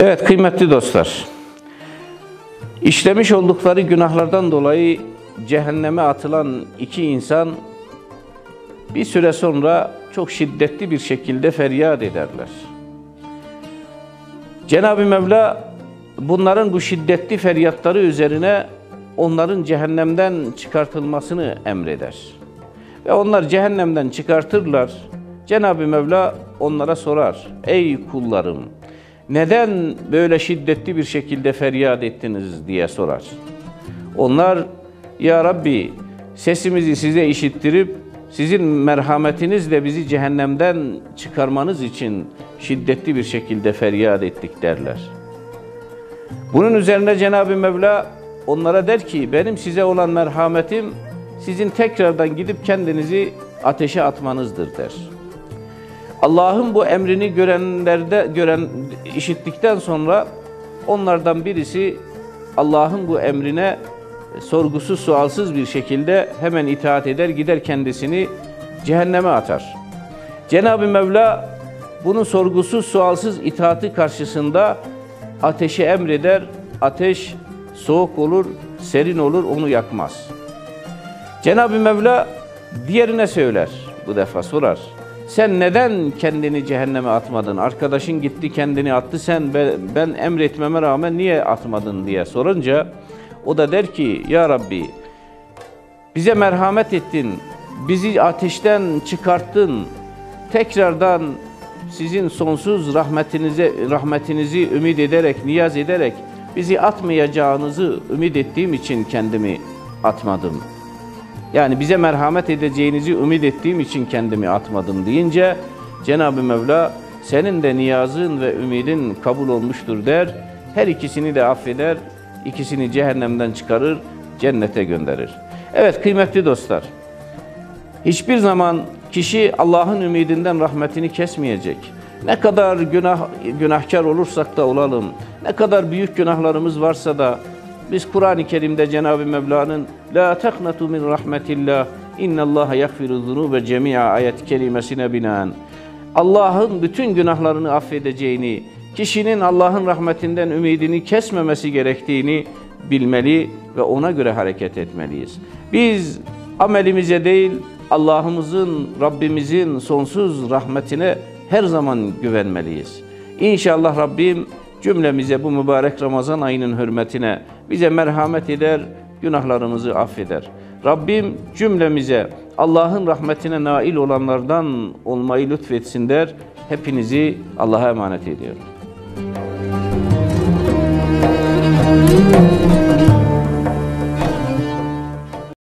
Evet kıymetli dostlar. İşlemiş oldukları günahlardan dolayı cehenneme atılan iki insan bir süre sonra çok şiddetli bir şekilde feryat ederler. Cenab-ı Mevla bunların bu şiddetli feryatları üzerine onların cehennemden çıkartılmasını emreder. Ve onlar cehennemden çıkartırlar. Cenab-ı Mevla onlara sorar. Ey kullarım neden böyle şiddetli bir şekilde feryat ettiniz diye sorar. Onlar ya Rabbi sesimizi size işittirip sizin merhametinizle bizi cehennemden çıkarmanız için şiddetli bir şekilde feryat ettik derler. Bunun üzerine Cenab-ı Mevla onlara der ki benim size olan merhametim sizin tekrardan gidip kendinizi ateşe atmanızdır der. Allah'ın bu emrini görenlerde gören işittikten sonra onlardan birisi Allah'ın bu emrine sorgusuz sualsız bir şekilde hemen itaat eder gider kendisini cehenneme atar. Cenab-ı Mevla bunun sorgusuz sualsız itaati karşısında ateşi emreder. Ateş soğuk olur, serin olur, onu yakmaz. Cenab-ı Mevla diğerine söyler. Bu defa sorar. Sen neden kendini cehenneme atmadın? Arkadaşın gitti kendini attı. Sen ben emretmeme rağmen niye atmadın diye sorunca o da der ki ya Rabbi bize merhamet ettin. Bizi ateşten çıkarttın. Tekrardan sizin sonsuz rahmetinize rahmetinizi ümit ederek, niyaz ederek bizi atmayacağınızı ümit ettiğim için kendimi atmadım. Yani bize merhamet edeceğinizi ümit ettiğim için kendimi atmadım deyince Cenab-ı Mevla senin de niyazın ve ümidin kabul olmuştur der. Her ikisini de affeder, ikisini cehennemden çıkarır, cennete gönderir. Evet kıymetli dostlar, hiçbir zaman kişi Allah'ın ümidinden rahmetini kesmeyecek. Ne kadar günah günahkar olursak da olalım, ne kadar büyük günahlarımız varsa da biz Kur'an-ı Kerim'de Cenab-ı Mevla'nın La teknatu min rahmetillah innallaha yaghfiru zunuba cemi'a ayet kelimesine binaen Allah'ın bütün günahlarını affedeceğini, kişinin Allah'ın rahmetinden ümidini kesmemesi gerektiğini bilmeli ve ona göre hareket etmeliyiz. Biz amelimize değil, Allah'ımızın, Rabbimizin sonsuz rahmetine her zaman güvenmeliyiz. İnşallah Rabbim cümlemize bu mübarek Ramazan ayının hürmetine bize merhamet eder, günahlarımızı affeder. Rabbim cümlemize Allah'ın rahmetine nail olanlardan olmayı lütfetsin der. Hepinizi Allah'a emanet ediyorum.